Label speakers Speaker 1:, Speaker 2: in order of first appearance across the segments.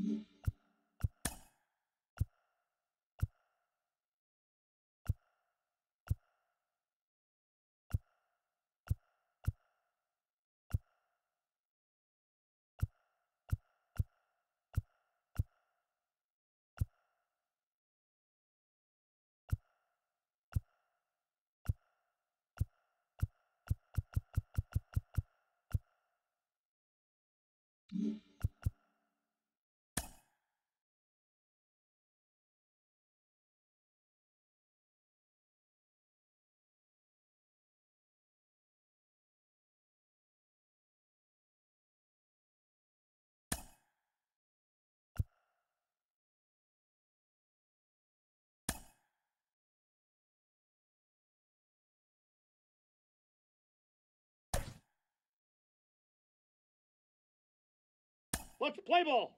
Speaker 1: Mm-hmm. Let's play ball.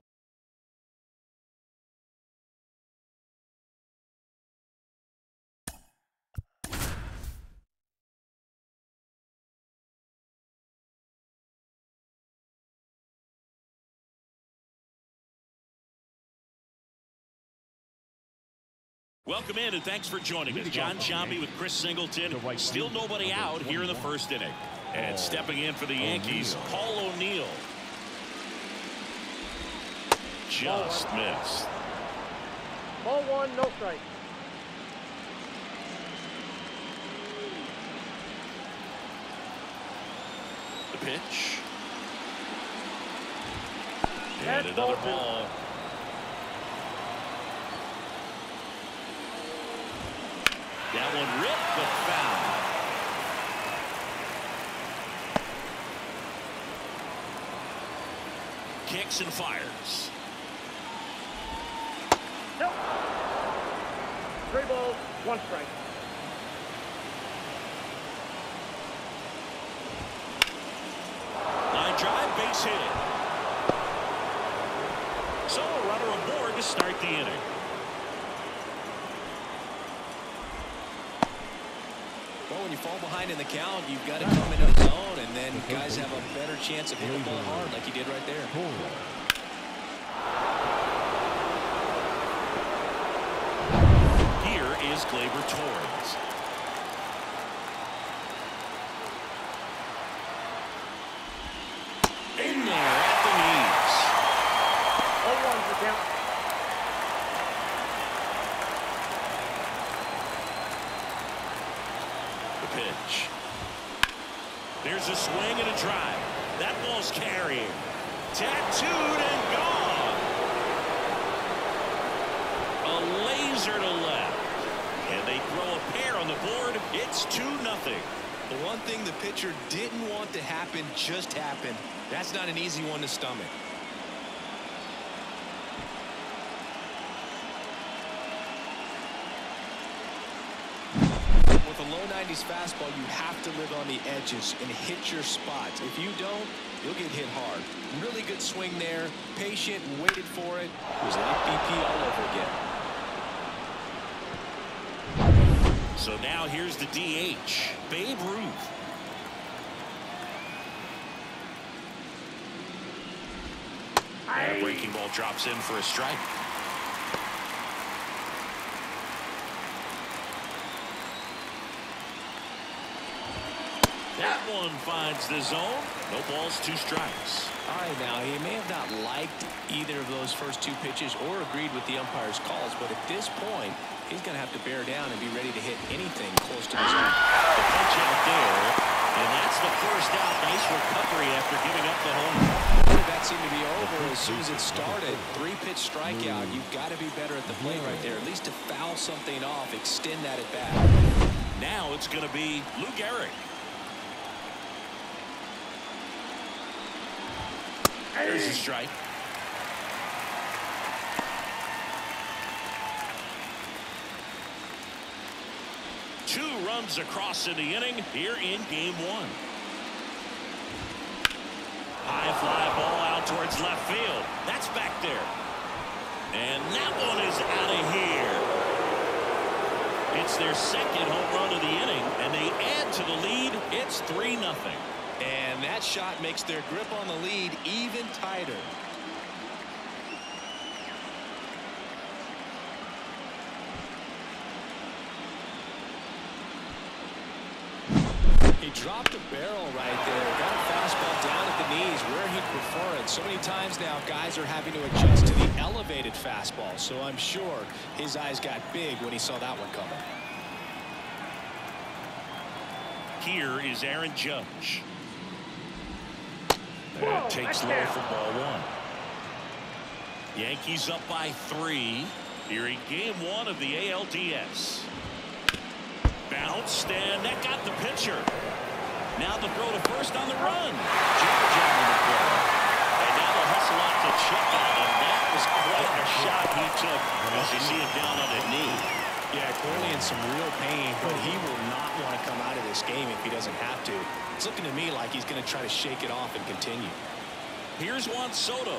Speaker 2: Welcome in and thanks for joining us. John Sciambi with Chris Singleton. Still nobody out here in the first inning. And stepping in for the Yankees, Paul O'Neill. Just missed.
Speaker 1: Ball one, no strike.
Speaker 2: The pitch.
Speaker 1: That's
Speaker 2: And another
Speaker 1: ball
Speaker 2: ball. That one ripped but foul. Kicks and fires.
Speaker 1: Three balls, one strike.
Speaker 2: Line drive, base hit. So a runner aboard to start the inning.
Speaker 3: Well, when you fall behind in the count, you've got to come into the zone, and then guys have a better chance of hitting the ball hard like he did right there.
Speaker 2: Here is Gleyber Torres. In there at the knees.
Speaker 1: Oh one's the count.
Speaker 2: The pitch. There's a swing and a drive. That ball's carrying. Tattooed and gone. A laser to left. They throw a pair on the board. It's 2 nothing.
Speaker 3: The one thing the pitcher didn't want to happen just happened. That's not an easy one to stomach. With a low 90s fastball, you have to live on the edges and hit your spots. If you don't, you'll get hit hard. Really good swing there. Patient, waited for it. It was like BP all over again.
Speaker 2: So now here's the DH, Babe Ruth. And breaking ball drops in for a strike. That one finds the zone. No balls, two strikes.
Speaker 3: All right, now, he may have not liked either of those first two pitches or agreed with the umpire's calls, but at this point, he's going to have to bear down and be ready to hit anything close to the zone.
Speaker 2: The punch out there. And that's the first out. Nice recovery after giving up the home run.
Speaker 3: That seemed to be over as soon as it started. Three-pitch strikeout. You've got to be better at the plate right there, at least to foul something off, extend that at bat.
Speaker 2: Now it's going to be Lou Gehrig. There's a strike. Two runs across in the inning here in game one. High fly ball out towards left field. That's back there. And that one is out of here. It's their second home run of the inning, and they add to the lead. It's 3 nothing.
Speaker 3: And that shot makes their grip on the lead even tighter. Dropped a barrel right there. Got a fastball down at the knees where he'd prefer it. So many times now, guys are having to adjust to the elevated fastball. So I'm sure his eyes got big when he saw that one coming.
Speaker 2: Here is Aaron Judge. That takes low for ball one. Yankees up by three here in game one of the ALDS. Bounced and that got the pitcher. Now the throw to first on the run. Judge on the play. And now the hustle out to check out and that was quite a shot he took as you see him down on the knee.
Speaker 3: Yeah, clearly in some real pain, but he will not want to come out of this game if he doesn't have to. It's looking to me like he's going to try to shake it off and continue.
Speaker 2: Here's Juan Soto.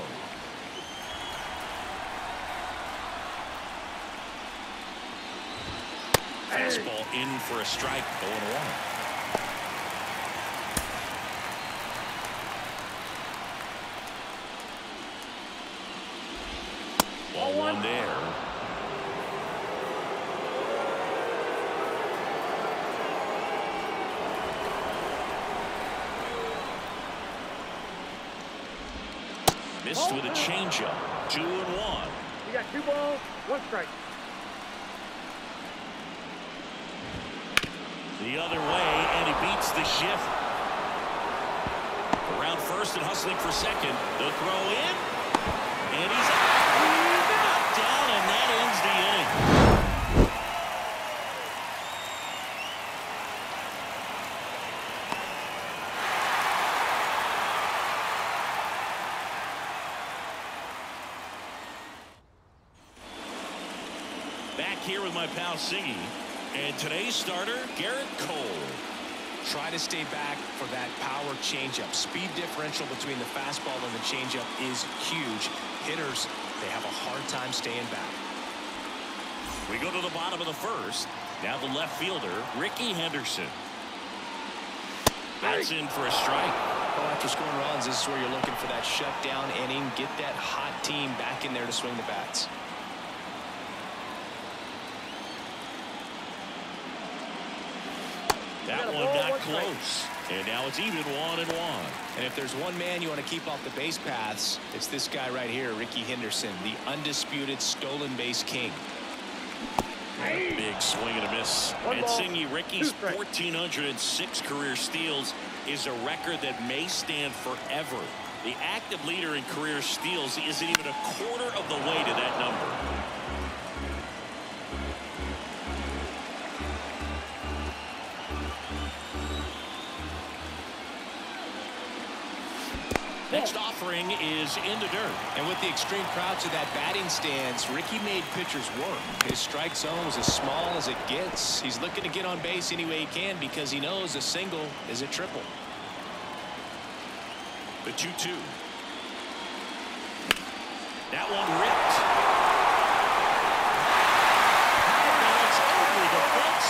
Speaker 2: Fastball in for a strike, 0 Ball one there. Missed with a changeup. Two and one.
Speaker 1: You got two balls, one strike.
Speaker 2: The other way, and he beats the shift. Around first and hustling for second. The throw in. And he's out. Knocked down, and that ends the inning. Back here with my pal Siggy. And today's starter, Gerrit Cole.
Speaker 3: Try to stay back for that power changeup. Speed differential between the fastball and the changeup is huge. Hitters, they have a hard time staying back.
Speaker 2: We go to the bottom of the first. Now the left fielder, Rickey Henderson. That's in for a strike.
Speaker 3: Well, after scoring runs, this is where you're looking for that shutdown inning. Get that hot team back in there to swing the bats.
Speaker 2: That
Speaker 1: got a
Speaker 2: one
Speaker 1: ball,
Speaker 2: got
Speaker 1: one strike.
Speaker 2: Close. And now it's even one and one.
Speaker 3: And if there's one man you want to keep off the base paths, it's this guy right here, Rickey Henderson, the undisputed stolen base king.
Speaker 2: Big swing and a miss.
Speaker 1: One
Speaker 2: and
Speaker 1: ball,
Speaker 2: Singy
Speaker 1: Rickey's
Speaker 2: 1,406 career steals is a record that may stand forever. The active leader in career steals isn't even a quarter of the way to that number. Is in the dirt.
Speaker 3: And with the extreme crouch of that batting stance, Rickey made pitchers work. His strike zone is as small as it gets. He's looking to get on base any way he can because he knows a single is a triple.
Speaker 2: The 2-2. That one ripped. Now it's over the fence.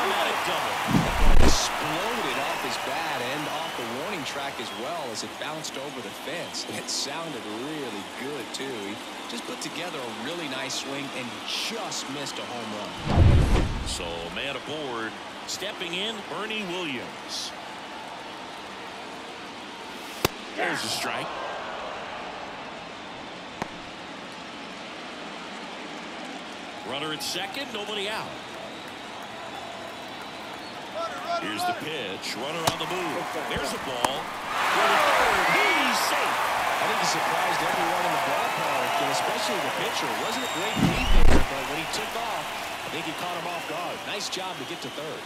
Speaker 2: Automatic double.
Speaker 3: Exploded off his bat and off the warning track as well as it bounced over the fence. It sounded really good, too. He just put together a really nice swing and just missed a home run.
Speaker 2: So man aboard. Stepping in, Bernie Williams. There's a strike. Runner at second, nobody out. Here's the pitch. Runner on the move. There's a ball. He's safe.
Speaker 3: I think he surprised everyone in the ballpark, and especially the pitcher. It wasn't a great lead there, but when he took off, I think he caught him off guard. Nice job to get to third.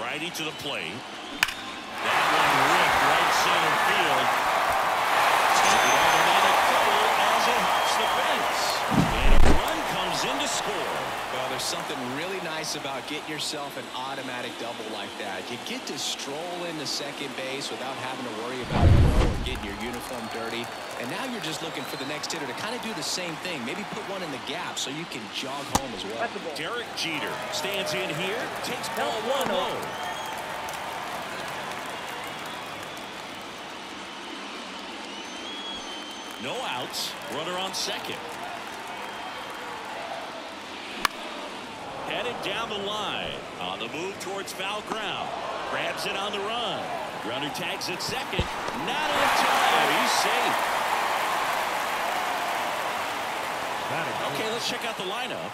Speaker 2: Righty to the plate. That one ripped right center field. And the automatic double as it hops the fence. And a run comes in to score.
Speaker 3: Well, there's something really nice about getting yourself an automatic double like that. You get to stroll into second base without having to worry about a throw or getting your uniform dirty. And now you're just looking for the next hitter to kind of do the same thing. Maybe put one in the gap so you can jog home as well.
Speaker 1: That's the ball.
Speaker 2: Derek Jeter stands in here, takes ball one low. No outs. Runner on second. Headed down the line. On the move towards foul ground. Grabs it on the run. Runner tags at second. Not in time. He's safe. Okay, let's check out the lineup.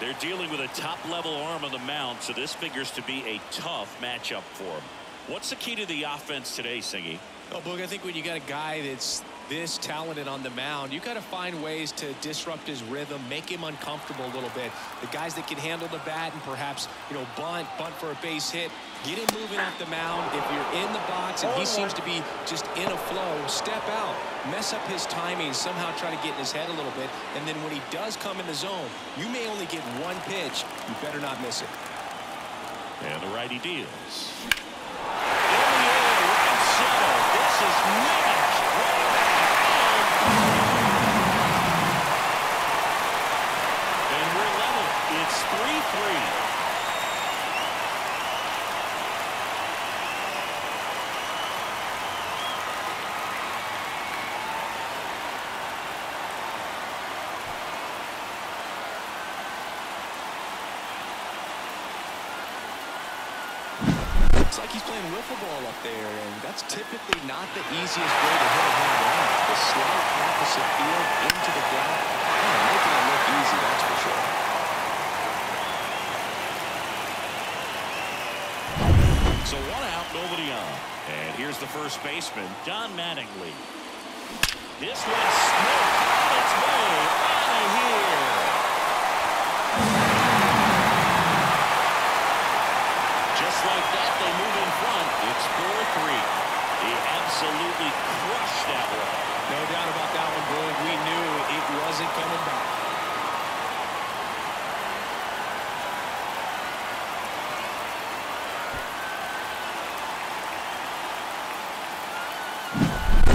Speaker 2: They're dealing with a top-level arm on the mound, so this figures to be a tough matchup for them. What's the key to the offense today, Singy?
Speaker 3: Oh, Boog, I think when you got a guy that's this talented on the mound, you got to find ways to disrupt his rhythm, make him uncomfortable a little bit. The guys that can handle the bat and perhaps, you know, bunt, bunt for a base hit, get him moving off the mound. If you're in the box and he seems to be just in a flow, step out, mess up his timing, somehow try to get in his head a little bit. And then when he does come in the zone, you may only get one pitch. You better not miss it.
Speaker 2: And the righty deals. In the air, right center. This is matched. And we're level. It's 3-3.
Speaker 3: Playing wiffle ball up there, and that's typically not the easiest way to hit a home run. The slight opposite field into the ground. Oh, making it look easy, that's for sure.
Speaker 2: So one out, nobody on. And here's the first baseman, Don Mattingly. This one smoked its way out of here. Just like that, they move in front. It's 4-3. He absolutely crushed that one.
Speaker 3: No doubt about that one, Boog. We knew it wasn't coming back.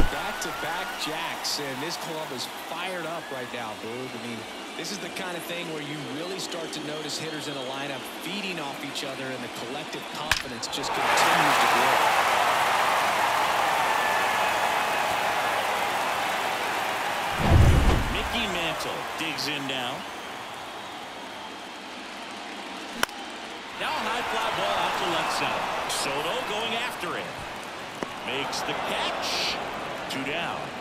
Speaker 3: Back-to-back jacks, and this club is fired up right now, Boog. I mean, this is the kind of thing where you really start to notice hitters in a lineup feeding off each other, and the collective confidence just continues to grow.
Speaker 2: Mickey Mantle digs in now. Now a high fly ball out to left center. Soto going after it. Makes the catch. Two down.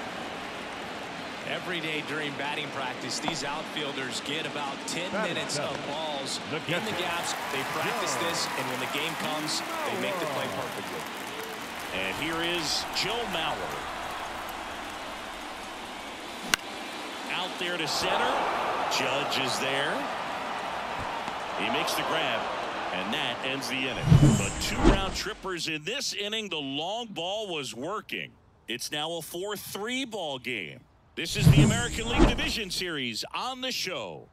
Speaker 3: Every day during batting practice, these outfielders get about 10
Speaker 1: Batting
Speaker 3: minutes of balls
Speaker 1: The
Speaker 3: in the gaps. They practice this, and when the game comes, they make the play perfectly.
Speaker 2: And here is Joe Mauer. Out there to center. Judge is there. He makes the grab. And that ends the inning. But two round trippers in this inning. The long ball was working. It's now a 4-3 ball game. This is the American League Division Series on the show.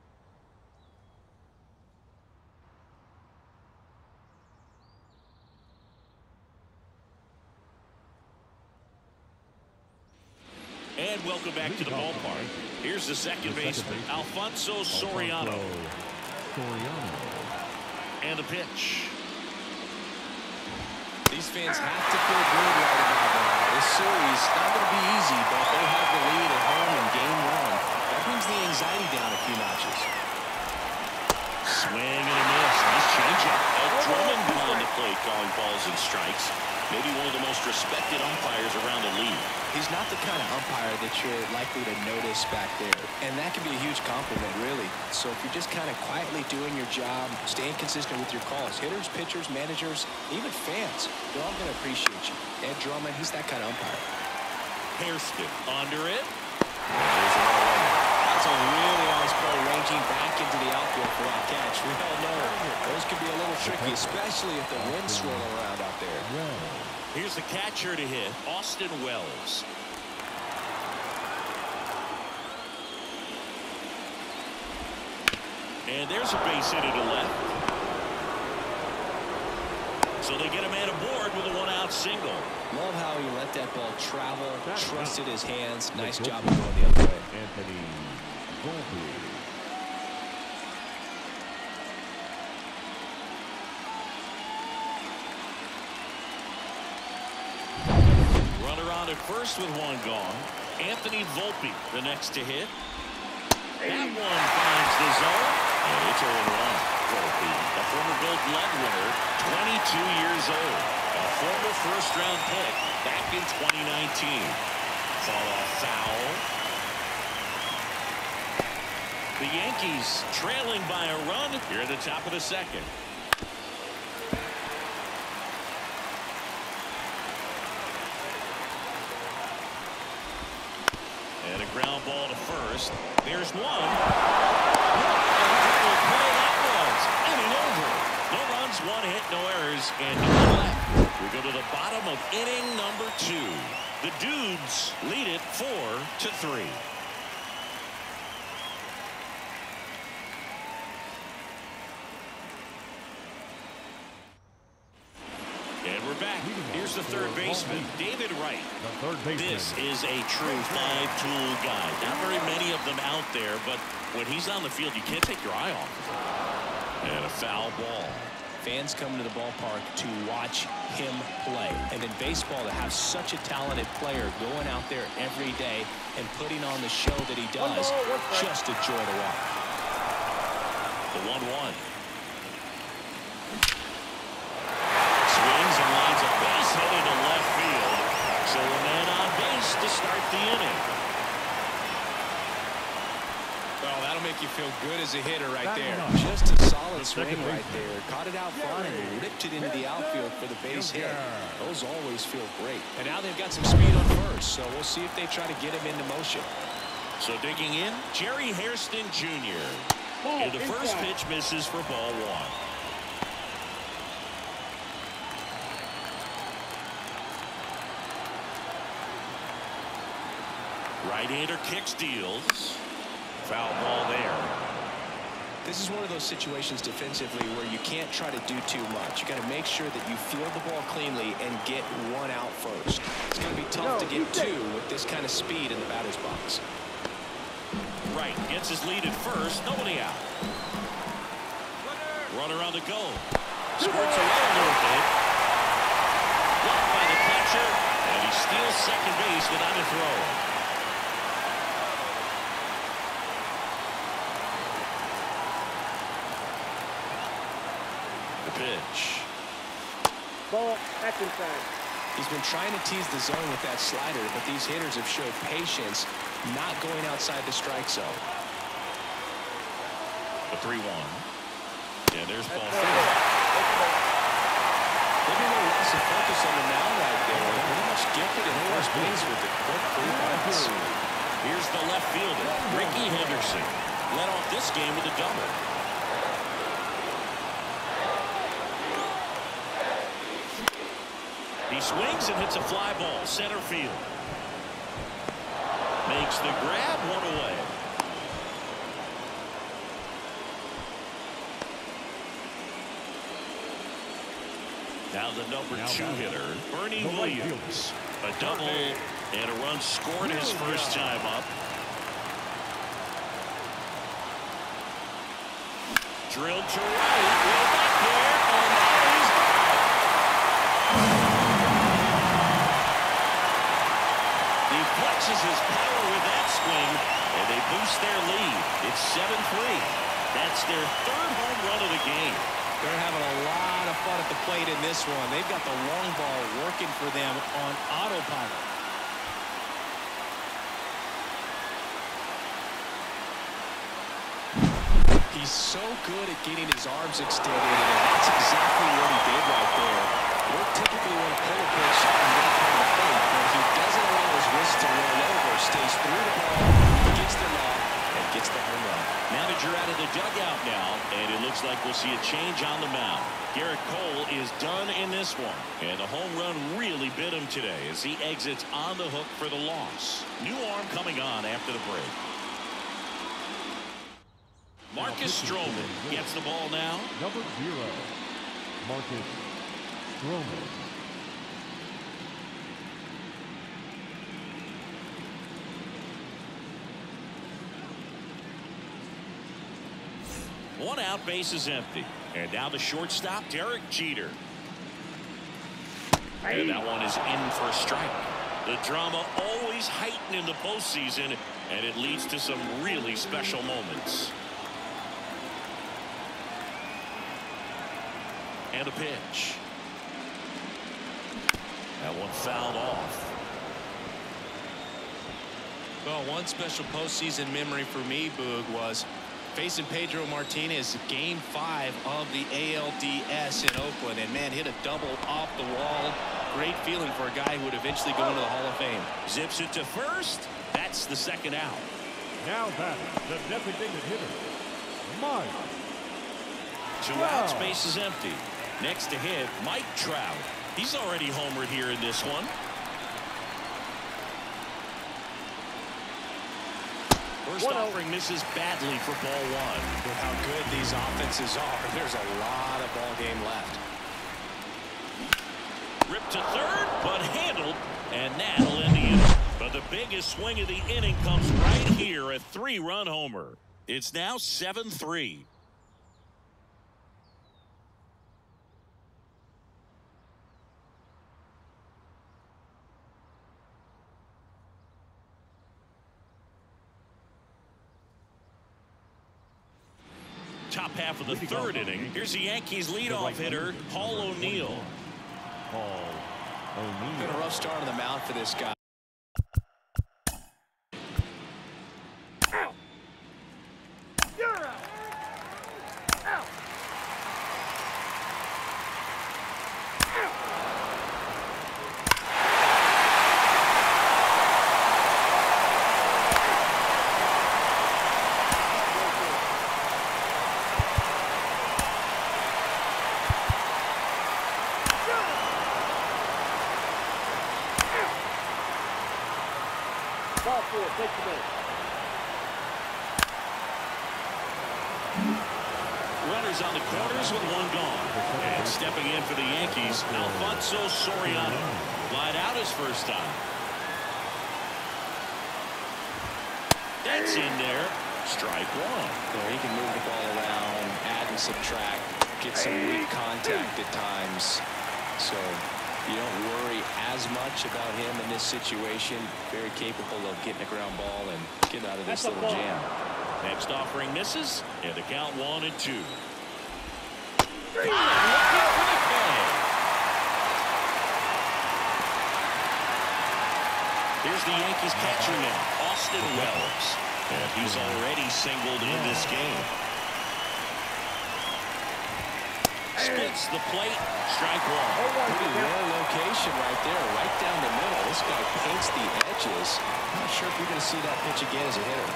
Speaker 2: And welcome back to the ballpark. Here's the second baseman, Alfonso Soriano.
Speaker 1: Soriano.
Speaker 2: And the pitch.
Speaker 3: These fans have to feel good right about now. This series is not going to be easy, but they have the lead at home in game one. That brings the anxiety down a few notches.
Speaker 2: Swing and a miss. Nice changeup. Oh, Ed Drummond behind the plate calling balls and strikes. Maybe one of the most respected umpires around the league.
Speaker 3: He's not the kind of umpire that you're likely to notice back there. And that can be a huge compliment, really. So if you're just kind of quietly doing your job, staying consistent with your calls, hitters, pitchers, managers, even fans, they're all going to appreciate you. Ed Drummond, he's that kind of umpire.
Speaker 2: Hairston under it.
Speaker 3: There's another one. That's a really nice play ranging back into the outfield for that catch. We all know those can be a little tricky, especially if the wind's swirling around out there.
Speaker 2: Here's the catcher to hit, Austin Wells. And there's a base hit to the left. So they get a man aboard with a one-out single.
Speaker 3: Love how he let that ball travel, trusted his hands. Nice job of going the other way.
Speaker 1: Anthony Volpe.
Speaker 2: Runner on at first with one gone. Anthony Volpe, the next to hit. That one finds the zone, and it's 0-1. trophy. A former Gold Glove winner, 22 years old. A former first-round pick back in 2019. Call a foul. The Yankees trailing by a run here at the top of the second. And a ground ball to first. There's one. Inning over. No runs, one hit, no errors, and no left. We go to the bottom of inning number two. The Dudes lead it four to three. And we're back. Here's the third baseman, David Wright.
Speaker 1: The third baseman.
Speaker 2: This is a true five-tool guy. Not very many of them out there, but when he's on the field, you can't take your eye off of him. And a foul ball.
Speaker 3: Fans come to the ballpark to watch him play. And in baseball, to have such a talented player going out there every day and putting on the show that he does, just a joy to watch.
Speaker 2: The 1-1. Swings and lines a base hit into left field. So a man on base to start the inning.
Speaker 3: Well, that'll make you feel good as a hitter right
Speaker 1: Batting
Speaker 3: there.
Speaker 1: up.
Speaker 3: Just a solid
Speaker 1: The
Speaker 3: swing right there. Caught it out front and ripped it into the outfield for the base hit. Those always feel great. And now they've got some speed on first, so we'll see if they try to get him into motion.
Speaker 2: So digging in, Jerry Hairston Jr. And the first pitch misses for ball one. Right-hander kicks deals. Foul ball there.
Speaker 3: This is one of those situations defensively where you can't try to do too much. You got to make sure that you field the ball cleanly and get one out first. It's going to be tough to get two with this kind of speed in the batter's box.
Speaker 2: Right, gets his lead at first. Nobody out. Runner on the go. Squirts away a little bit. Blocked by the catcher. And he steals second base without a throw. Pitch.
Speaker 4: Ball, action time.
Speaker 3: He's been trying to tease the zone with that slider, but these hitters have showed patience not going outside the strike zone.
Speaker 2: The 3-1. And there's ball four.
Speaker 3: Maybe a little loss of focus on the mound right there. Pretty much gifted in first base with the quick three bats.
Speaker 2: Here's the left fielder, Rickey Henderson. Led off this game with a double. He swings and hits a fly ball, center field. Makes the grab one away. Now the number
Speaker 1: Now
Speaker 2: two hitter, Bernie
Speaker 1: The
Speaker 2: Williams. A double and a run scored his first time up. Drilled to right. Boost their lead. It's 7-3. That's their third home run of the game.
Speaker 3: They're having a lot of fun at the plate in this one. They've got the long ball working for them on autopilot. He's so good at getting his arms extended, and that's exactly what he did right there. You don't typically want to pull a pitch on that kind of plate, but he doesn't allow his wrist to roll over, stays through the ball, gets the knock, and gets the home run.
Speaker 2: Manager out of the dugout now, and it looks like we'll see a change on the mound. Gerrit Cole is done in this one, and the home run really bit him today as he exits on the hook for the loss. New arm coming on after the break. Marcus Stroman gets the ball now.
Speaker 1: Number zero, Marcus Stroman.
Speaker 2: One out, base is empty. And now the shortstop, Derek Jeter. And that one is in for a strike. The drama always heightened in the postseason, and it leads to some really special moments. And a pitch. That one fouled off.
Speaker 3: Well, one special postseason memory for me, Boog, was facing Pedro Martinez game five of the ALDS in Oakland. And, man, hit a double off the wall. Great feeling for a guy who would eventually go into the Hall of Fame.
Speaker 2: Zips it to first. That's the second out.
Speaker 1: Now batting, the designated hitter, Mike.
Speaker 2: Two
Speaker 1: Wow.
Speaker 2: outs, base is empty. Next to hit, Mike Trout. He's already homered here in this one. First
Speaker 4: One out.
Speaker 2: offering misses badly for ball one.
Speaker 3: With how good these offenses are, there's a lot of ball game left.
Speaker 2: Ripped to third, but handled, and that'll end the inning. But the biggest swing of the inning comes right here, a three-run homer. It's now 7-3. Top half of the third inning. Here's the Yankees leadoff hitter, Paul O'Neill.
Speaker 1: Paul O'Neill.
Speaker 3: Been a rough start on the mound for this guy.
Speaker 4: You're out. Out. Ball four, take the base.
Speaker 2: Runners on the corners with one gone. And stepping in for the Yankees, Alfonso Soriano. Lied out his first time. That's in there. Strike one.
Speaker 3: Where he can move the ball around, add and subtract, get some weak contact at times. So you don't worry as much about him in this situation. Very capable of getting a ground ball and getting out of this
Speaker 4: That's
Speaker 3: little jam.
Speaker 2: Next offering misses, and the count one and two. Here's the Yankees catcher now, Austin Wells. And he's already singled in this game. Splits the plate, strike one.
Speaker 3: Oh, Pretty rare location right there, right down the middle. This guy paints the edges. Not sure if you're going to see that pitch again as a hitter.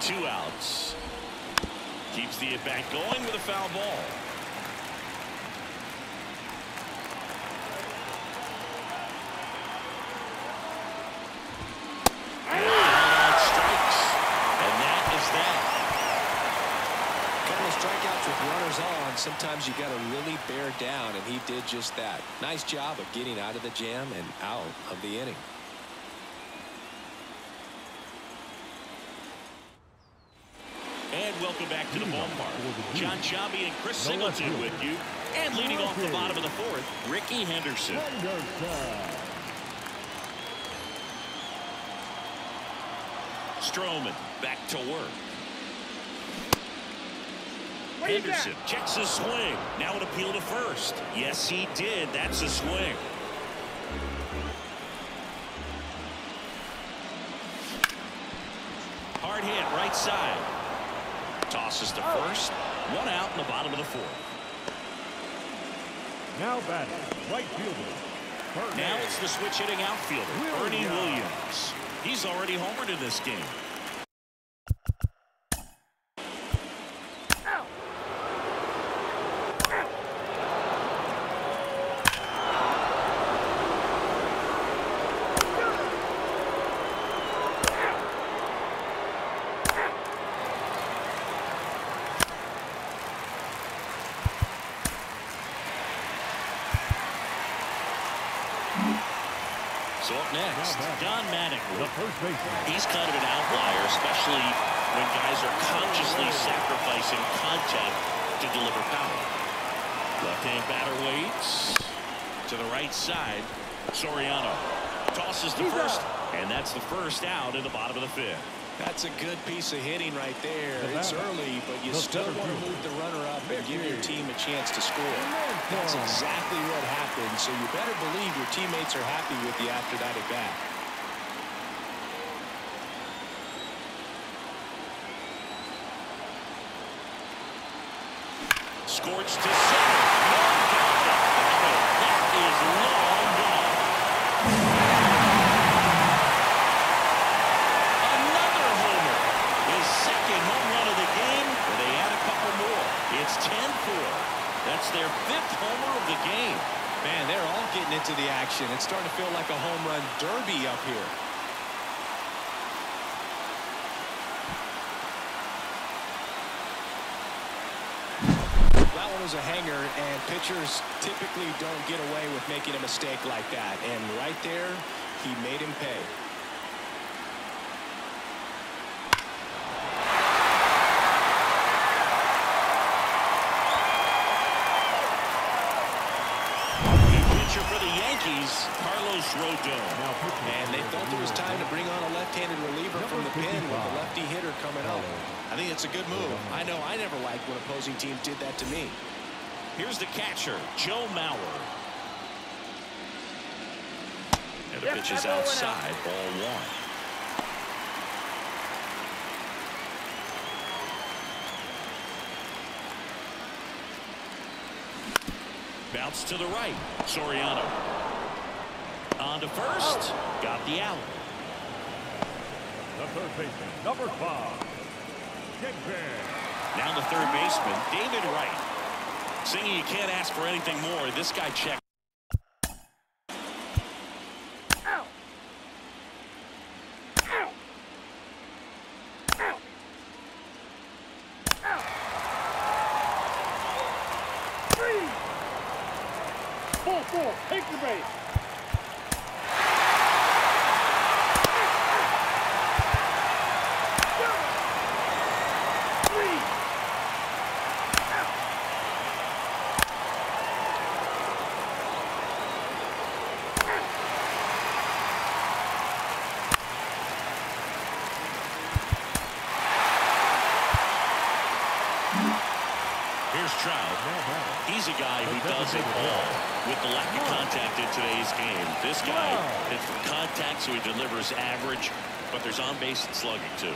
Speaker 2: Two outs. Keeps the at-bat going with a foul ball. And out strikes. And that is that.
Speaker 3: Couple of strikeouts with runners on. Sometimes you got to really bear down, and he did just that. Nice job of getting out of the jam and out of the inning.
Speaker 2: And welcome back to the ballpark. John Sciambi and Chris Singleton with you. And leading off the bottom of the fourth, Rickey Henderson.
Speaker 1: Henderson.
Speaker 2: Stroman back to work.
Speaker 4: What do you got?
Speaker 2: Henderson checks his swing. Now an appeal to first. Yes, he did. That's a swing. Hard hit, right side. Tosses to oh. first. One out in the bottom of the fourth.
Speaker 1: Now batting, right fielder.
Speaker 2: Now it's the switch hitting outfielder, Bernie Williams. He's already homered in this game. So up next, Don
Speaker 1: the
Speaker 2: Mattingly.
Speaker 1: first baseman.
Speaker 2: He's kind of an outlier, especially when guys are consciously sacrificing contact to deliver power. Left-hand batter waits to the right side. Soriano tosses
Speaker 4: the
Speaker 2: first, and that's the first out in the bottom of the fifth.
Speaker 3: That's a good piece of hitting right there. It's early, but you still want to move the runner up and give your team a chance to score. That's exactly what happened, so you better believe your teammates are happy with you after that at bat.
Speaker 2: Scorched to center. Their fifth homer of the game.
Speaker 3: Man, they're all getting into the action. It's starting to feel like a home run derby up here. That one was a hanger, and pitchers typically don't get away with making a mistake like that. And right there, he made him pay.
Speaker 2: New pitcher for the Yankees, Carlos Rodon.
Speaker 3: And they
Speaker 1: for
Speaker 3: felt it was time to bring on a left-handed reliever from the pen with a lefty hitter coming up. I think it's a good move. I know I never liked when opposing teams did that to me.
Speaker 2: Here's the catcher, Joe Mauer. And the pitch is
Speaker 4: that ball went out.
Speaker 2: outside, ball one. Bounce to the right. Soriano. On to first. Oh. Got the out.
Speaker 1: The third baseman, number five. Kingpin.
Speaker 2: Now the third baseman, David Wright. Singing you can't ask for anything more. This guy checked.
Speaker 4: Out. Out. Out. Out. Three. Four, four. Take the base. Three.
Speaker 2: Here's Trout. He's a guy who all. With the lack of contact in today's game, this guy hits for contact, so he delivers average, but there's on base and slugging too.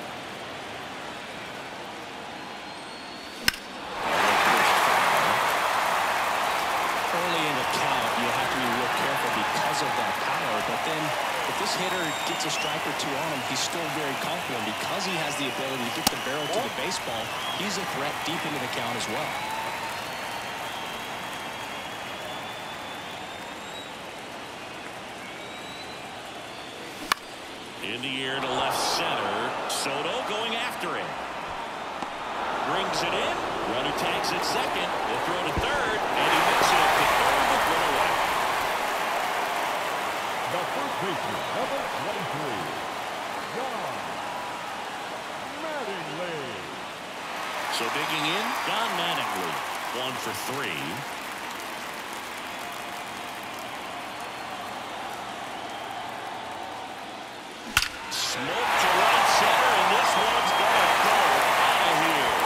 Speaker 3: Early in the count, you have to be real careful because of that power. But then if this hitter gets a strike or two on him, he's still very confident because he has the ability to get the barrel to the baseball. He's a threat deep into the count as well.
Speaker 2: In the air to left center. Soto going after it. Brings it in. Runner tags at second. Will throw to third. And he makes it up to third with one away.
Speaker 1: The first baseman, number 23. John Mattingly.
Speaker 2: So digging in, Don Mattingly. One for three. To right center, and this one's gonna go out of here.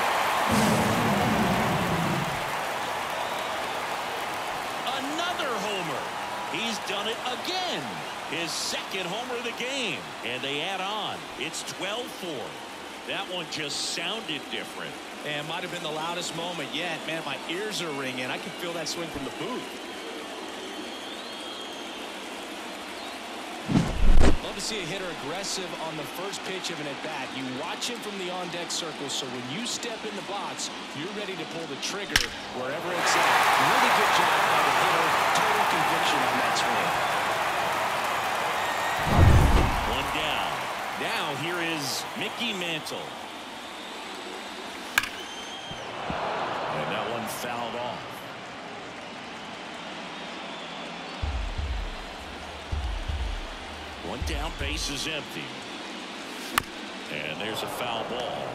Speaker 2: Another homer. He's done it again. His second homer of the game. And they add on. It's 12-4. That one just sounded different.
Speaker 3: And might have been the loudest moment yet. Man, my ears are ringing. I can feel that swing from the booth. Love to see a hitter aggressive on the first pitch of an at-bat. You watch him from the on-deck circle, so when you step in the box, you're ready to pull the trigger wherever it's at. Really good job by the hitter. Total conviction on that swing.
Speaker 2: Here is Mickey Mantle. And that one fouled off. One down, base is empty. And there's a foul ball.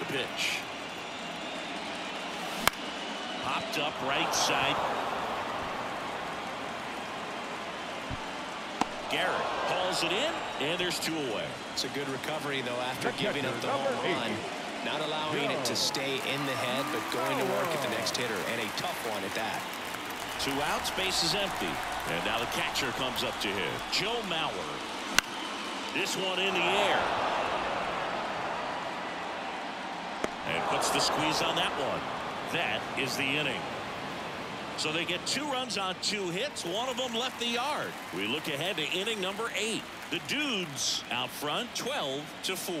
Speaker 2: The pitch. Popped up right side. Garrett hauls it in, and there's two away.
Speaker 3: It's a good recovery, though, after giving up the home run. Not allowing it to stay in the head, but going to work at the next hitter, and a tough one at that.
Speaker 2: Two outs, base is empty. And now the catcher comes up to him. Joe Mauer. This one in the air. And puts the squeeze on that one. That is the inning. So they get two runs on two hits. One of them left the yard. We look ahead to inning number eight. The dudes out front 12 to 4.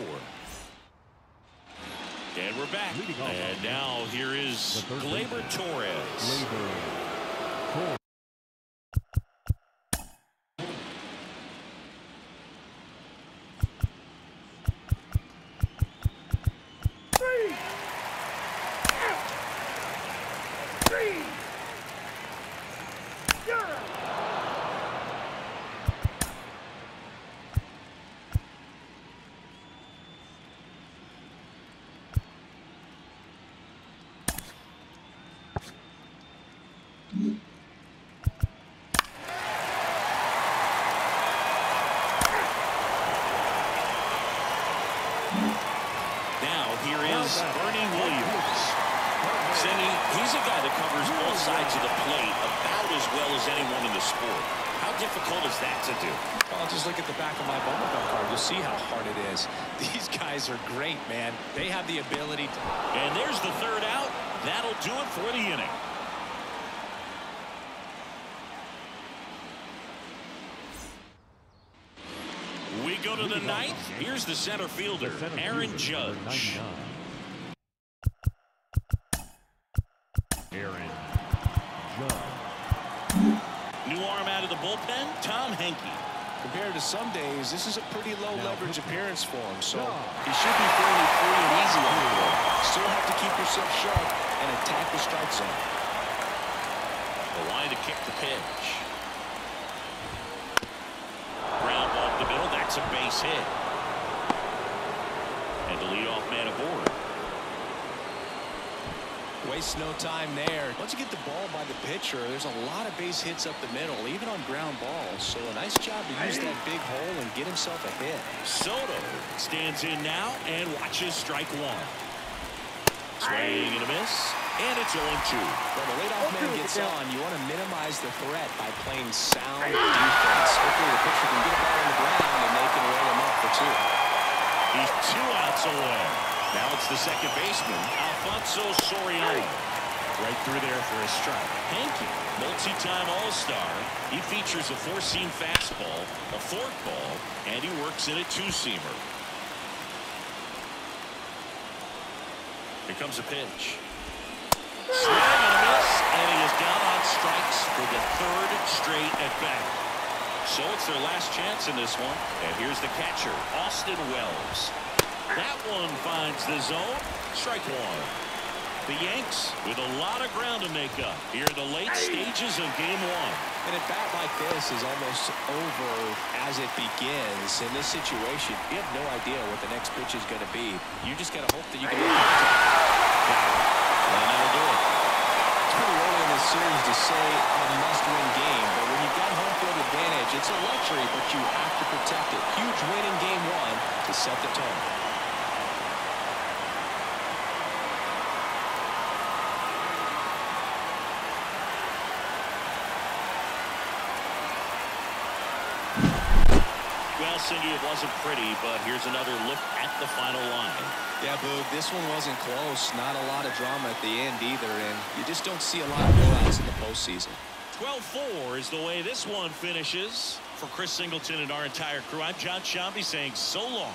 Speaker 2: And we're back. And now here is Gleyber Torres. Both sides of the plate about as well as anyone in the sport. How difficult is that to do?
Speaker 3: Well, just look at the back of my bubblegum card. You'll see how hard it is. These guys are great, man. They have the ability to...
Speaker 2: And there's the third out. That'll do it for the inning. We go to the ninth. Here's the center fielder, Aaron Judge.
Speaker 3: Compared to some days, this is a pretty low leverage appearance for him, so he should be fairly free and easy on the road. Still have to keep yourself sharp and attack the strike zone.
Speaker 2: The line to kick the pitch. Ground ball up the middle. That's a base hit. And the leadoff man aboard.
Speaker 3: Waste no time there. Once you get the ball by the pitcher, there's a lot of base hits up the middle, even on ground balls. So a nice job to use that big hole and get himself a hit.
Speaker 2: Soto stands in now and watches strike one. Swing and a miss. And it's 0-2.
Speaker 3: When the leadoff man gets on, you want to minimize the threat by playing sound defense. Hopefully the pitcher can get a ball on the ground and they can roll him up for two.
Speaker 2: He's two outs away. Now it's the second baseman, Alfonso Soriano. Right through there for a strike. Hanky, multi-time All-Star. He features a four-seam fastball, a forkball, and he works in a two-seamer. Here comes a pitch. Swing and a miss, and he is down on strikes for the third straight at bat. So it's their last chance in this one. And here's the catcher, Austin Wells. That one finds the zone. Strike one. The Yanks with a lot of ground to make up here in the late stages of game one.
Speaker 3: And a bat like this is almost over as it begins. In this situation, you have no idea what the next pitch is going to be. You just got to hope that you can.
Speaker 2: And that'll do it.
Speaker 3: It's pretty early in this series to say a must-win game, but when you've got home field advantage, it's a luxury, but you have to protect it. Huge win in game one to set the tone.
Speaker 2: It wasn't pretty, but here's another look at the final line.
Speaker 3: Yeah, Boog, this one wasn't close. Not a lot of drama at the end either, and you just don't see a lot of blowouts in the postseason.
Speaker 2: 12-4 is the way this one finishes. For Chris Singleton and our entire crew, I'm John Sciambi saying so long.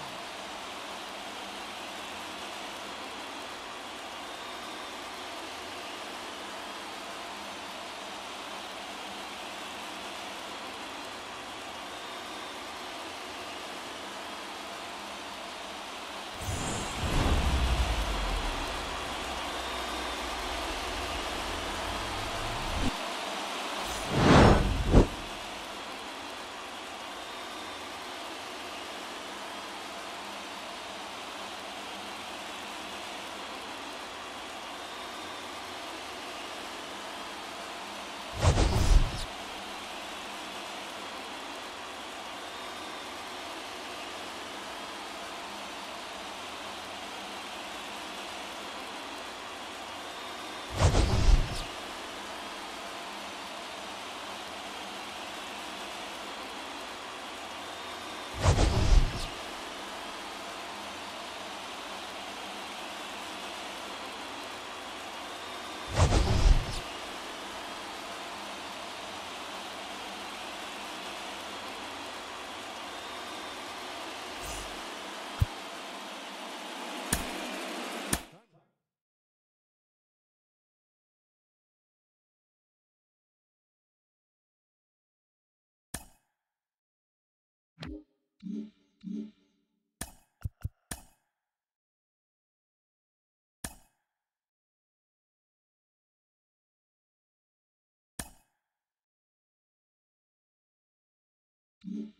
Speaker 2: Mm-hmm.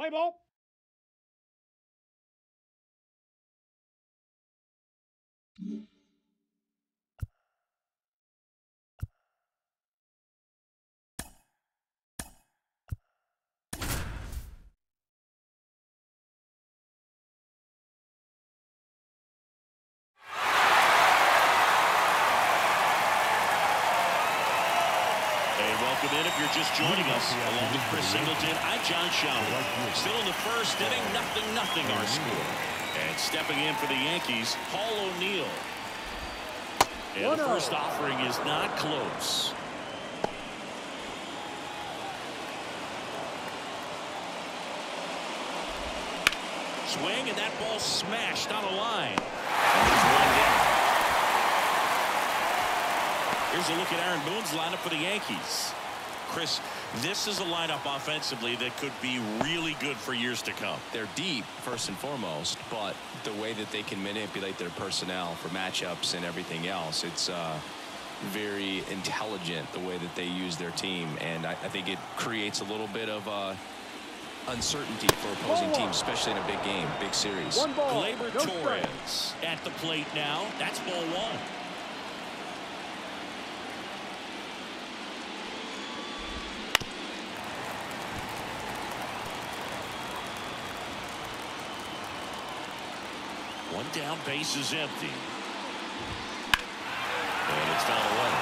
Speaker 4: Play ball.
Speaker 2: Hey, welcome in if you're just joining us. Along with Chris Singleton, I'm John Sciambi. Still in the first inning, nothing, nothing our score. And stepping in for the Yankees, Paul O'Neill. And the first offering is not close. Swing, and that ball smashed on a line. And there's one down. Here's a look at Aaron Boone's lineup for the Yankees. Chris, this is a lineup offensively that could be really good for years to come.
Speaker 3: They're deep, first and foremost, but the way that they can manipulate their personnel for matchups and everything else, it's uh, very intelligent the way that they use their team. And I, I think it creates a little bit of uh, uncertainty for opposing teams, especially in a big game, big series.
Speaker 4: One ball.
Speaker 2: Gleyber
Speaker 4: no strike.
Speaker 2: Torres at the plate now. That's ball one. Down, base is empty. And it's foul away.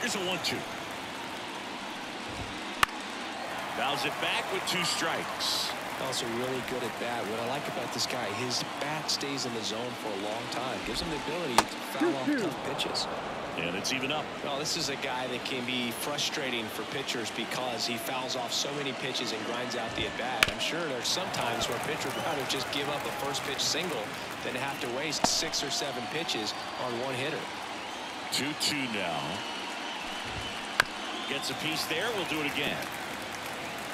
Speaker 2: Here's a one-two. Fouls it back with two strikes.
Speaker 3: Also really good at bat. What I like about this guy, his bat stays in the zone for a long time. Gives him the ability to foul off tough pitches.
Speaker 2: And it's even up.
Speaker 3: Well, this is a guy that can be frustrating for pitchers because he fouls off so many pitches and grinds out the at-bat. I'm sure there's some times where pitchers would rather just give up a first pitch single than have to waste six or seven pitches on one hitter.
Speaker 2: 2-2 now. Gets a piece there. We'll do it again.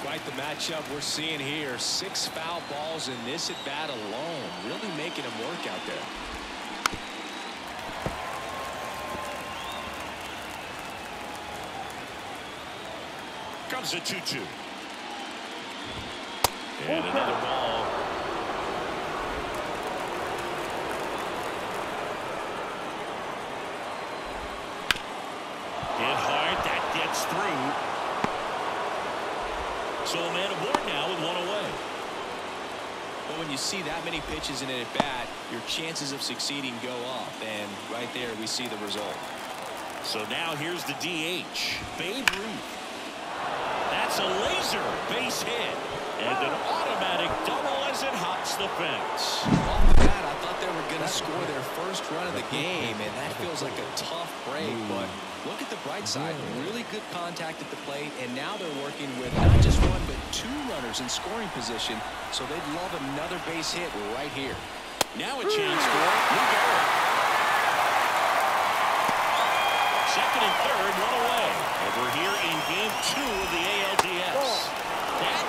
Speaker 3: Quite the matchup we're seeing here. Six foul balls in this at bat alone. Really making him work out there.
Speaker 2: Comes a 2-2. And another ball. Hit hard. That gets through. So a man aboard now with one away.
Speaker 3: But when you see that many pitches in an at-bat, your chances of succeeding go up. And right there, we see the result.
Speaker 2: So now here's the DH, Babe Ruth. That's a laser base hit. And an automatic double as it hops the fence.
Speaker 3: Off the bat, I thought they were going to score their first run of the game, and that feels like a tough break. But look at the bright side. Really good contact at the plate, and now they're working with not just one, but two runners in scoring position, so they'd love another base hit right here.
Speaker 2: Now a chance for Lou Gehrig. Second and third, one away. And we're here in game two of the ALDS. Oh.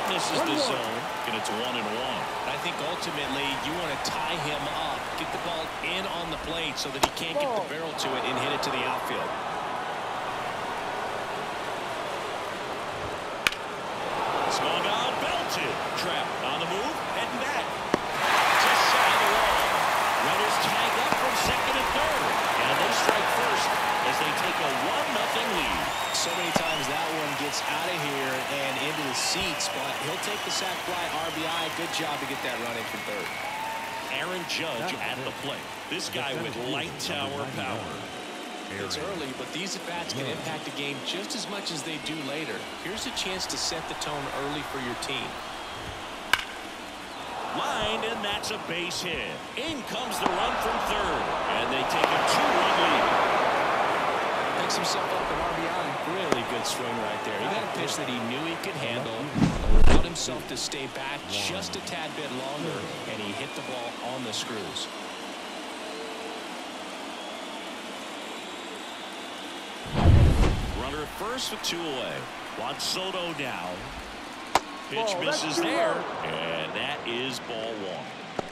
Speaker 2: That misses the zone, and it's one and one.
Speaker 3: I think ultimately you want to tie him up, get the ball in on the plate so that he can't get the barrel to it and hit it to the outfield.
Speaker 2: Swung on, belted. Trap on the move, heading back. Just shy of the wall. Runners tag up from second and third. And they strike first as they take a 1-0 lead.
Speaker 3: So many times that one gets out of here and into the seats, but he'll take the sac fly RBI. Good job to get that run in from third.
Speaker 2: Aaron Judge at the plate. This guy with light tower power.
Speaker 3: It's early, but these at-bats can impact the game just as much as they do later. Here's a chance to set the tone early for your team.
Speaker 2: Line, and that's a base hit. In comes the run from third, and they take a two-run lead.
Speaker 3: Picks himself up an RBI. Really good swing right there. He got a pitch that he knew he could handle, allowed himself to stay back just a tad bit longer, and he hit the ball on the screws.
Speaker 2: Runner at first with two away. Juan Soto now. Pitch misses there, and that is ball one.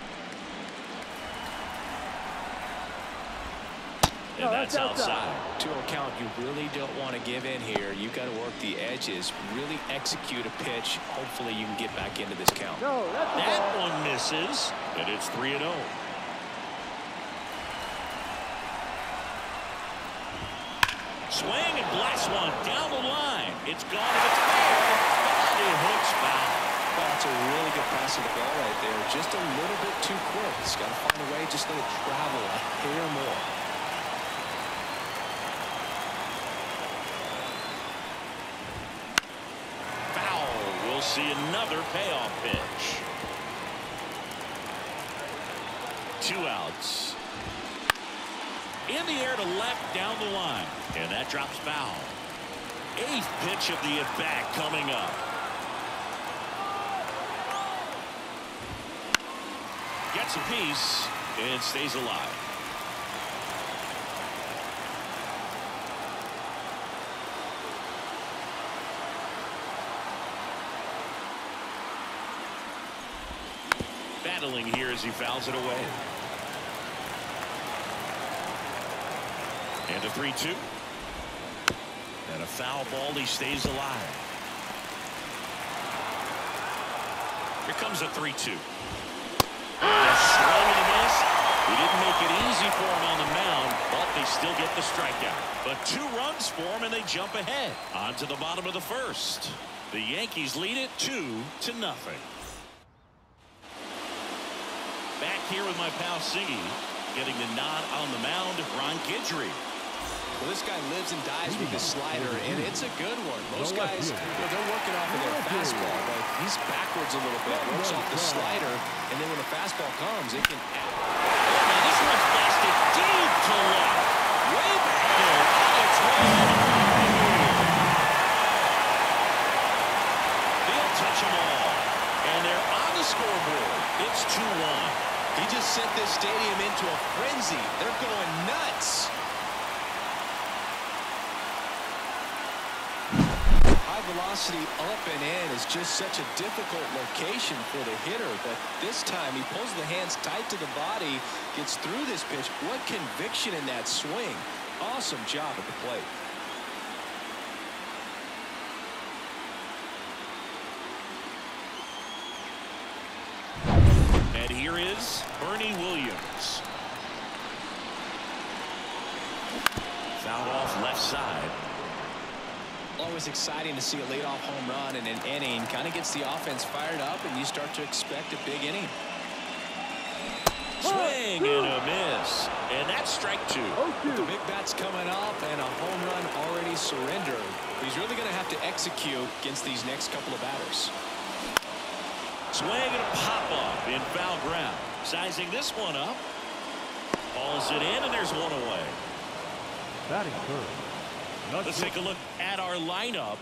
Speaker 2: And
Speaker 4: No,
Speaker 2: that's
Speaker 4: that's outside.
Speaker 2: outside.
Speaker 3: To account, you really don't want to give in here. You've got to work the edges, really execute a pitch. Hopefully you can get back into this count.
Speaker 4: No, that's
Speaker 2: That
Speaker 4: ball.
Speaker 2: one misses, and it's 3 and 0. Swing and blast one down the line. It's gone and it's fair. It hooks foul.
Speaker 3: Well, that's a really good pass of the ball right there. Just a little bit too quick. He's got to find a way, just let it travel a hair more.
Speaker 2: Foul. We'll see another payoff pitch. Two outs. In the air to left down the line. And that drops foul. Eighth pitch of the at-bat coming up. Gets a piece and stays alive. Battling here as he fouls it away. And a 3-2. And a foul ball. He stays alive. Here comes a 3-2. A swing and a miss. He didn't make it easy for him on the mound, but they still get the strikeout. But two runs for him, and they jump ahead. On to the bottom of the first. The Yankees lead it two to nothing. Back here with my pal Siggy, getting the nod on the mound, Ron Guidry.
Speaker 3: Well, this guy lives and dies with his slider, and it's a good one. Most guys, you know, they're working off of their fastball, but he's backwards a little bit, works off the slider, and then when the fastball comes, it can
Speaker 2: Now oh, this one's blasted deep to left. Way back there. On its way. They'll touch them all. And they're on the scoreboard. It's 2-1.
Speaker 3: He just sent this stadium into a frenzy. They're going nuts. High velocity up and in is just such a difficult location for the hitter, but this time he pulls the hands tight to the body, gets through this pitch. What conviction in that swing. Awesome job at the plate.
Speaker 2: And here is Bernie Williams. Fouled off left side.
Speaker 3: always exciting to see a leadoff home run in an inning. Kind of gets the offense fired up, and you start to expect a big inning.
Speaker 2: Swing and a miss. And that's strike two.
Speaker 3: The big bat's coming up and a home run already surrendered. He's really going to have to execute against these next couple of batters.
Speaker 2: Swing and a pop up in foul ground. Sizing this one up. Balls it in and there's one away.
Speaker 1: Batting third. Not
Speaker 2: Let's take a look at our lineup.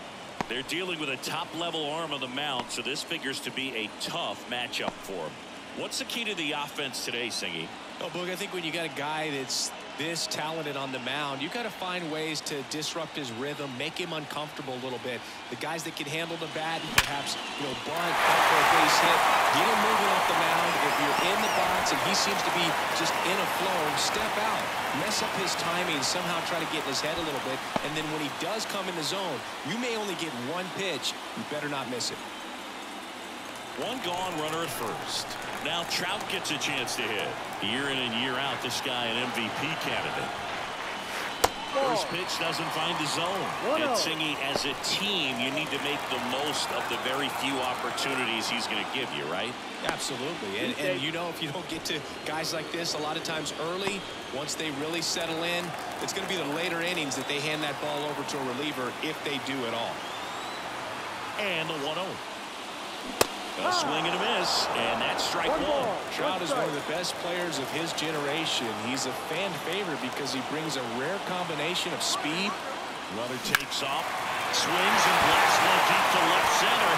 Speaker 2: They're dealing with a top level arm on the mound so this figures to be a tough matchup for them. What's the key to the offense today, Singy?
Speaker 3: Oh, Boog, I think when you got a guy that's this talented on the mound, you got to find ways to disrupt his rhythm, make him uncomfortable a little bit. The guys that can handle the bat and perhaps, you know, bunt, up for a base hit, get him moving off the mound. If you're in the box and he seems to be just in a flow, step out, mess up his timing, somehow try to get in his head a little bit. And then when he does come in the zone, you may only get one pitch. You better not miss it.
Speaker 2: One gone runner at first. Now Trout gets a chance to hit. Year in and year out, this guy an MVP candidate. First pitch doesn't find the zone.
Speaker 4: One
Speaker 2: And. Singy, as a team, you need to make the most of the very few opportunities he's going to give you, right?
Speaker 3: Absolutely. And, and you know, if you don't get to guys like this a lot of times early, once they really settle in, it's going to be the later innings that they hand that ball over to a reliever if they do at all.
Speaker 2: And the 1-0. A swing and a miss, and that's strike
Speaker 4: One
Speaker 2: one.
Speaker 4: ball.
Speaker 3: Trout is one of the best players of his generation. He's a fan favorite because he brings a rare combination of speed.
Speaker 2: Runner takes off, swings and blasts one deep to left center.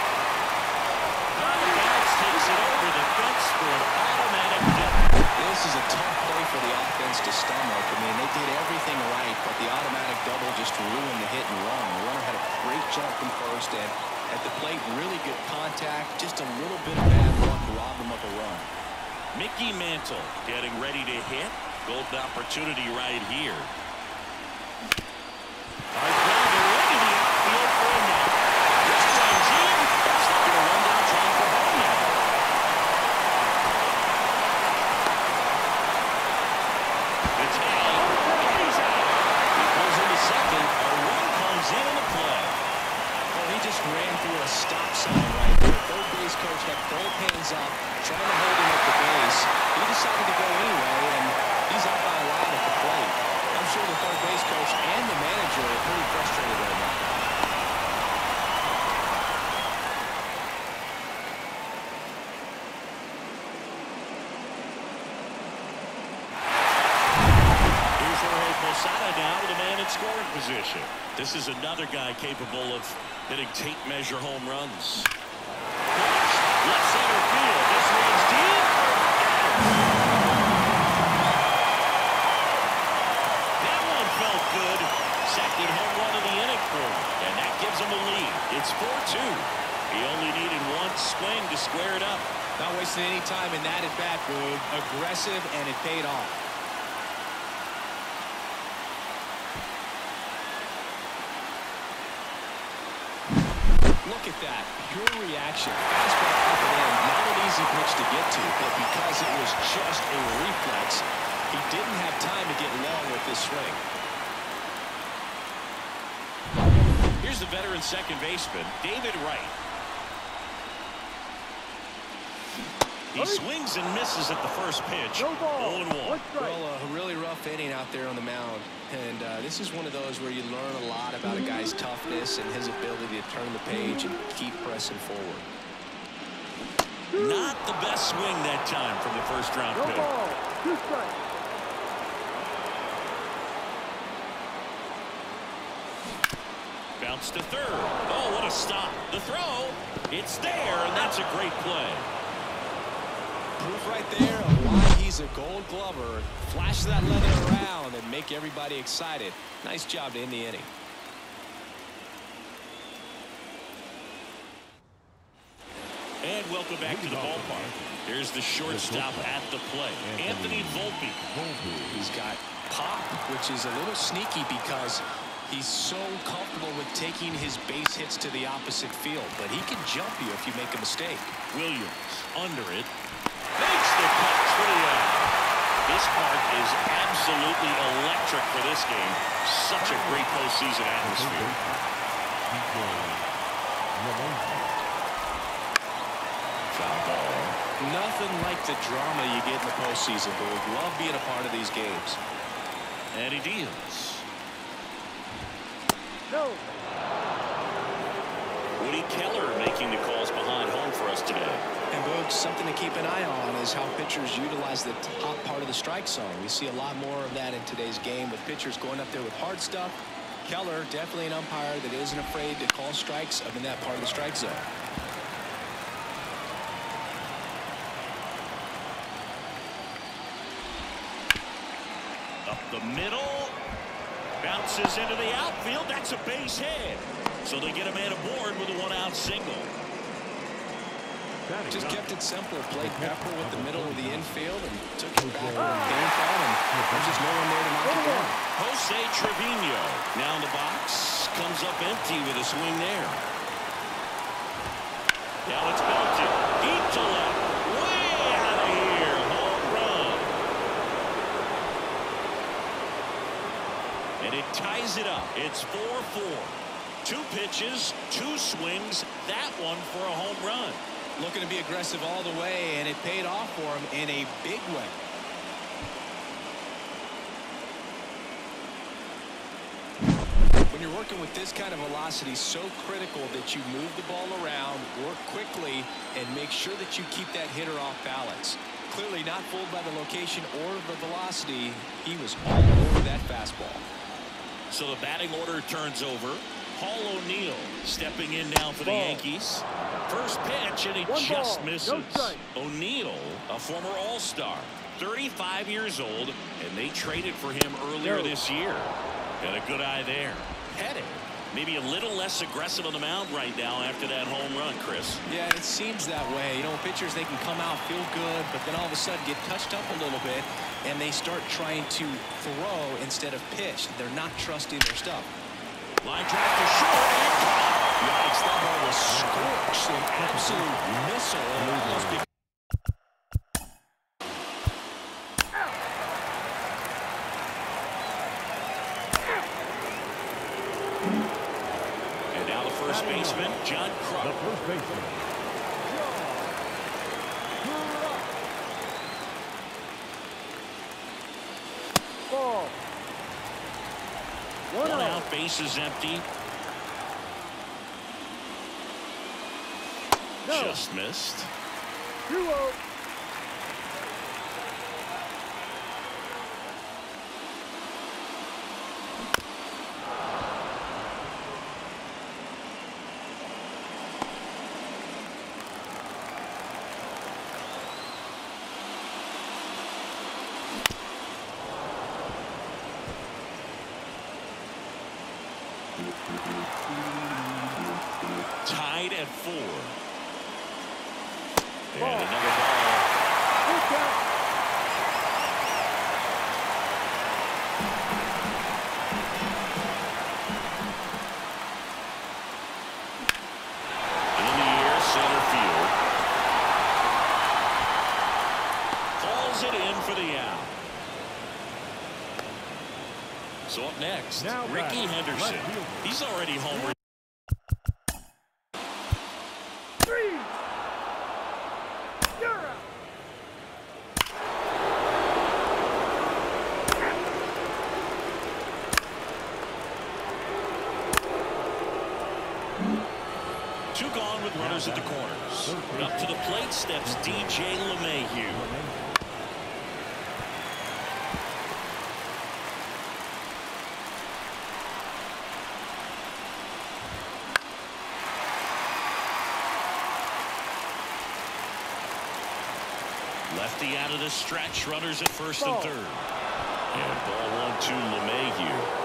Speaker 2: Bounce takes it over the fence for an automatic double.
Speaker 3: This is a tough play for the offense to stomach. I mean, they did everything right, but the automatic double just ruined the hit and run. The runner had a great jump from first, and at the plate, really good contact. Just a little bit of bad luck robbed him of a run.
Speaker 2: Mickey Mantle getting ready to hit. Golden opportunity right here. High grounder into the outfield for a knock. This one's in. That's not going to run down trying for home now. The tag, and he's out. He goes into second. A run comes in on the play.
Speaker 3: Well, he just ran through a stop sign right there. Third base coach had both hands up, trying to hold him at the base. He decided to go anyway, and he's out by a lot at the plate. I'm sure the third base coach and the manager are pretty frustrated right now.
Speaker 2: Here's Jorge Posada now with a man in scoring position. This is another guy capable hitting tape measure home runs. Left center field. This one's deep. That one felt good. Second home run of the inning for him. And that gives him a lead. It's 4-2. He only needed one swing to square it up.
Speaker 3: Not wasting any time in that at bat, Boog. Aggressive, and it paid off. Look at that. Pure reaction. Fastball up and in. Not an easy pitch to get to, but because it was just a reflex, he didn't have time to get long with this swing.
Speaker 2: Here's the veteran second baseman, David Wright. He swings and misses at the first pitch.
Speaker 4: No ball.
Speaker 2: 0-1.
Speaker 4: One.
Speaker 3: Well, a really rough inning out there on the mound. And uh, this is one of those where you learn a lot about a guy's toughness and his ability to turn the page and keep pressing forward.
Speaker 2: Not the best swing that time from the first round
Speaker 4: No
Speaker 2: pick.
Speaker 4: ball. Two strikes.
Speaker 2: Bounce to third. Oh, what a stop. The throw. It's there, and that's a great play.
Speaker 3: Proof right there of why he's a gold glover. Flash that leather around and make everybody excited. Nice job to end the inning.
Speaker 2: And welcome back to the ballpark. Here's the shortstop at the plate, Anthony Volpe.
Speaker 3: He's got pop, which is a little sneaky because he's so comfortable with taking his base hits to the opposite field. But he can jump you if you make a mistake.
Speaker 2: Williams under it. Makes the catch for the out. This park is absolutely electric for this game. Such a great postseason atmosphere. Foul ball.
Speaker 3: Nothing like the drama you get in the postseason, but we love being a part of these games.
Speaker 2: And he deals.
Speaker 4: No.
Speaker 2: Woody Keller making the calls behind home for us today.
Speaker 3: And Boog, something to keep an eye on is how pitchers utilize the top part of the strike zone. We see a lot more of that in today's game with pitchers going up there with hard stuff. Keller, definitely an umpire that isn't afraid to call strikes up in that part of the strike zone.
Speaker 2: Up the middle. Bounces into the outfield. That's a base hit. So they get a man aboard with a one-out single.
Speaker 1: Batting
Speaker 3: Just kept it simple. Played Pepper with the middle of the infield and took it back where it came from. And there's just no one there to knock it down.
Speaker 2: Jose Trevino now in the box. Comes up empty with a swing there. Now it's belted. Deep to left. Way out of here. Home run. And it ties it up. It's 4-4. Two pitches, two swings. That one for a home run.
Speaker 3: Looking to be aggressive all the way, and it paid off for him in a big way. When you're working with this kind of velocity, so critical that you move the ball around, work quickly, and make sure that you keep that hitter off balance. Clearly not fooled by the location or the velocity. He was all over that fastball.
Speaker 2: So the batting order turns over. Paul O'Neill stepping in now for the
Speaker 4: Ball.
Speaker 2: Yankees. First pitch, and he
Speaker 4: One
Speaker 2: just
Speaker 4: ball,
Speaker 2: misses.
Speaker 4: no.
Speaker 2: O'Neill, a former All-Star, 35 years old, and they traded for him earlier
Speaker 4: No.
Speaker 2: this year. Got a good eye there. Pettitte, maybe a little less aggressive on the mound right now after that home run, Chris.
Speaker 3: Yeah, it seems that way. You know, pitchers, they can come out, feel good, but then all of a sudden get touched up a little bit, and they start trying to throw instead of pitch. They're not trusting their stuff.
Speaker 2: Line drive to short and.
Speaker 3: Yikes, that ball was scorched, an absolute missile. and almost be-
Speaker 2: And now the first baseman, John
Speaker 1: the first baseman.
Speaker 4: Ball. One,
Speaker 2: One
Speaker 4: out.
Speaker 2: out, base is empty. Just missed.
Speaker 4: 2
Speaker 2: -0. At the corners. Up to the plate steps DJ LeMahieu. Lefty out of the stretch, runners at first and third. And ball one to LeMahieu.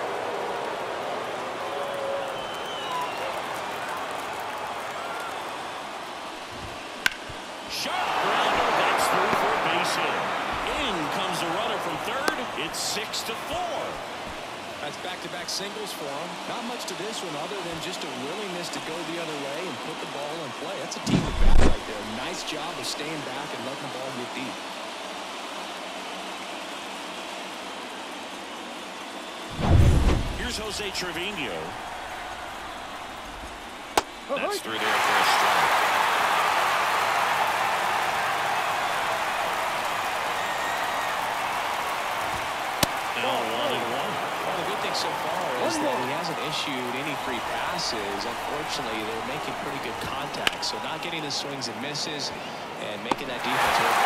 Speaker 2: Sharp grounder. That's through for a base hit. In comes the runner from third. It's six to four.
Speaker 3: That's back-to-back singles for him. Not much to this one other than just a willingness to go the other way and put the ball in play. That's a team at bat right there. Nice job of staying back and letting the ball get deep.
Speaker 2: Here's Jose Trevino. That's through there for a strike. Now one and one.
Speaker 3: Well, the good thing so far is that he hasn't issued any free passes. Unfortunately, they're making pretty good contact. So not getting the swings and misses and making that defense work.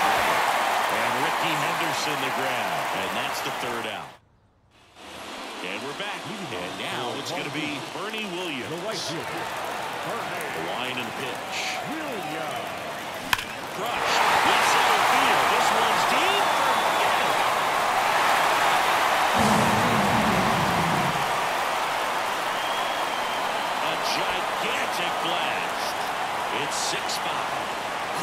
Speaker 2: And Rickey Henderson the grab. And that's the third out. And we're back. And now it's going to be Bernie Williams.
Speaker 1: The right fielder.
Speaker 2: The line and pitch.
Speaker 1: Williams.
Speaker 2: Crush. Left center field. This one's deep. It's 6-5.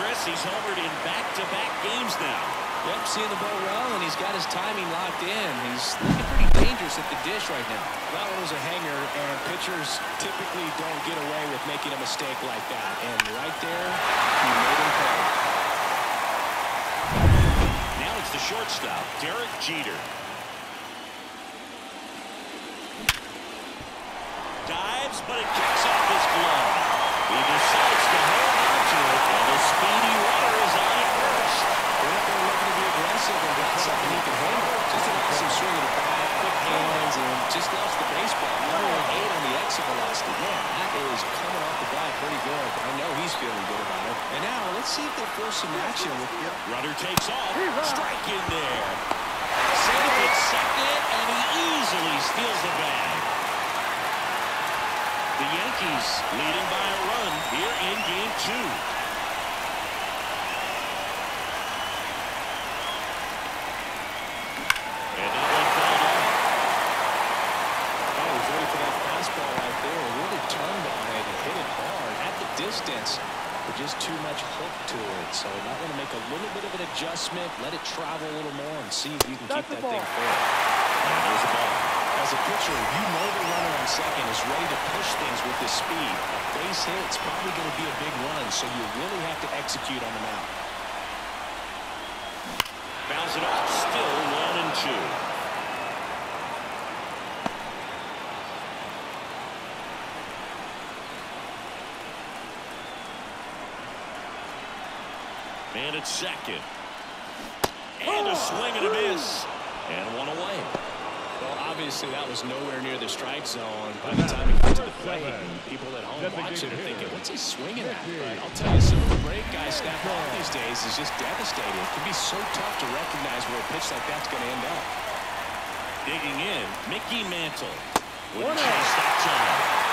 Speaker 2: Chris, he's homered in back-to-back games now.
Speaker 3: Yep, seeing the ball well, and he's got his timing locked in. He's looking pretty dangerous at the dish right now. That one was a hanger, and pitchers typically don't get away with making a mistake like that. And right there, he made him pay.
Speaker 2: Now it's the shortstop, Derek Jeter. Dives, but it kicks off his glove. He decides to hold on to it, and the speedy runner is on at first.
Speaker 3: They're not going to looking to be aggressive and got something he can handle. Just an awesome swing of the bat, quick hands, and just lost the baseball. Number eight on the exit velocity. Man, that is coming off the bat pretty good. I know he's feeling good about it. And now, let's see if they force some action with
Speaker 2: Runner takes off. Strike in there. Safe at second, and he easily steals the bag. The Yankees leading by a run here in game two. And that one fouled off.
Speaker 3: Oh, he was ready for that fastball right there. Really turned on it and hit it hard at the distance. But just too much hook to it. So might want to make a little bit of an let it travel a little more, and see if you can
Speaker 4: That's
Speaker 3: keep that thing fair.
Speaker 2: And there's the ball.
Speaker 3: As a pitcher, you know the runner on second is ready to push things with his speed. A base hit's probably going to be a big run, so you really have to execute on the mound.
Speaker 2: Bounce it off. Still one and two. Man at second. And a swing and a miss. And one away.
Speaker 3: Well, obviously, that was nowhere near the strike zone by the time he got to the plate. People at home watching are thinking, what's he swinging at? But I'll tell you, some of the break guys snap off these days is just devastating. It can be so tough to recognize where a pitch like that's going to end up.
Speaker 2: Digging in, Mickey Mantle.
Speaker 4: One
Speaker 2: Wouldn't chase that time.